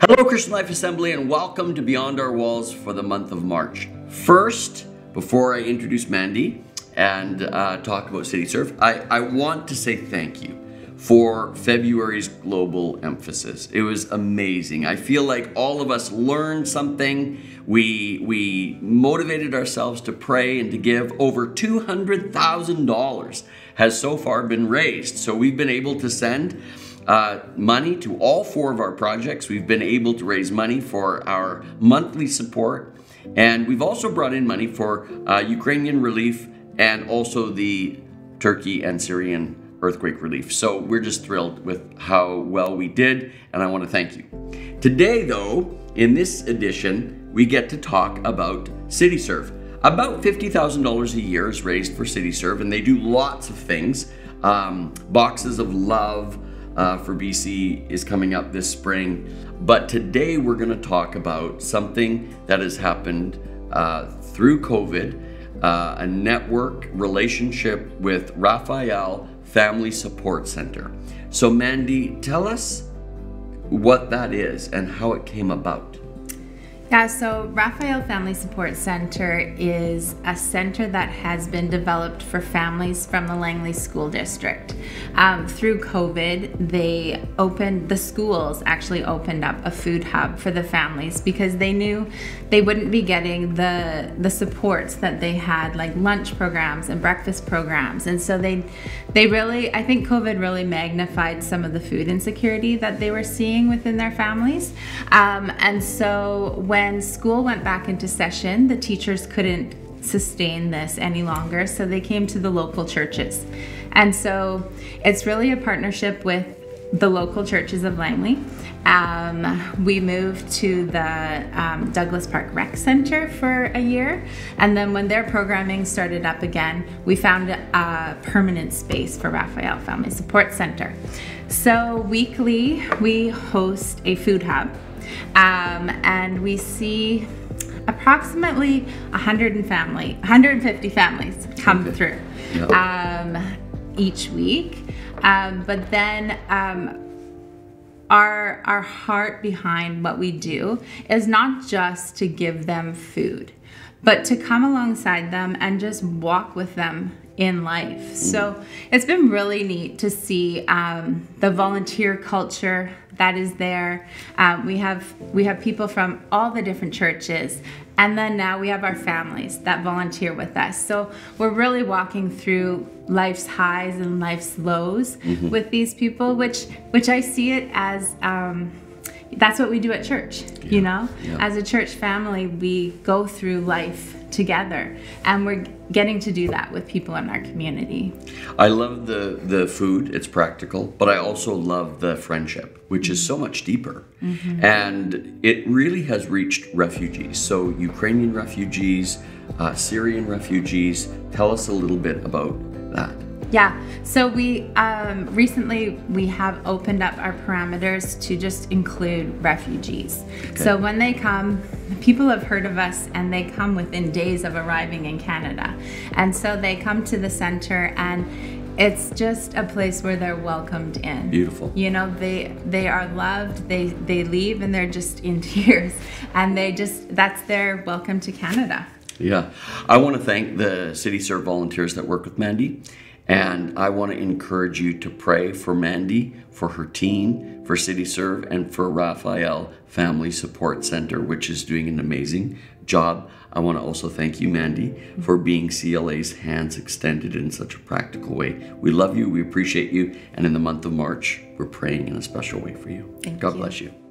Hello, Christian Life Assembly, and welcome to Beyond Our Walls for the month of March. First, before I introduce Mandy and uh, talk about City Serve, I, I want to say thank you for February's global emphasis. It was amazing. I feel like all of us learned something. We we motivated ourselves to pray and to give. Over $200,000 has so far been raised. So we've been able to send uh, money to all four of our projects. We've been able to raise money for our monthly support, and we've also brought in money for uh, Ukrainian relief and also the Turkey and Syrian earthquake relief. So we're just thrilled with how well we did, and I want to thank you. Today, though, in this edition, we get to talk about CityServe. About $50,000 a year is raised for CityServe, and they do lots of things. Um, boxes of love, uh, for BC is coming up this spring. But today we're going to talk about something that has happened uh, through COVID, uh, a network relationship with Raphael Family Support Center. So, Mandy, tell us what that is and how it came about. Yeah, so Raphael Family Support Center is a center that has been developed for families from the Langley School District. Um, through COVID, they opened, the schools actually opened up a food hub for the families because they knew they wouldn't be getting the, the supports that they had, like lunch programs and breakfast programs. And so they, they really, I think COVID really magnified some of the food insecurity that they were seeing within their families. Um, and so when when school went back into session, the teachers couldn't sustain this any longer, so they came to the local churches. And so it's really a partnership with the local churches of Langley. Um, we moved to the um, Douglas Park Rec Center for a year, and then when their programming started up again, we found a permanent space for Raphael Family Support Center. So weekly, we host a food hub um, and we see approximately 100 family, 150 families come okay. through yep. um, each week. Um, but then um, our our heart behind what we do is not just to give them food, but to come alongside them and just walk with them in life. So it's been really neat to see um, the volunteer culture that is there. Um, we have we have people from all the different churches, and then now we have our families that volunteer with us. So we're really walking through life's highs and life's lows mm-hmm. with these people, which which I see it as. Um, that's what we do at church, yeah. you know? Yeah. As a church family, we go through life together and we're getting to do that with people in our community. I love the the food, it's practical, but I also love the friendship, which is so much deeper. Mm-hmm. And it really has reached refugees. So Ukrainian refugees, uh, Syrian refugees, tell us a little bit about that. Yeah, so we um, recently we have opened up our parameters to just include refugees. Okay. So when they come, people have heard of us and they come within days of arriving in Canada, and so they come to the center and it's just a place where they're welcomed in. Beautiful. You know they they are loved they they leave and they're just in tears. And they just that's their welcome to canada. Yeah. I want to thank the city serve volunteers that work with mandy and I want to encourage you to pray for Mandy, for her team, for City Serve, and for Raphael Family Support Center, which is doing an amazing job. I want to also thank you, Mandy, for being CLA's hands extended in such a practical way. We love you, we appreciate you, and in the month of March, we're praying in a special way for you. Thank God you. bless you.